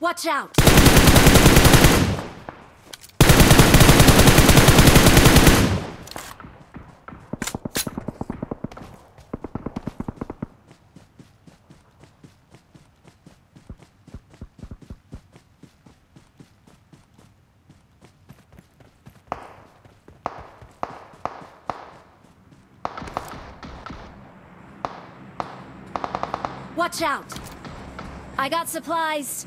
Watch out! Watch out! I got supplies.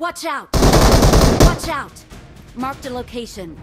Watch out! Watch out! Marked a location.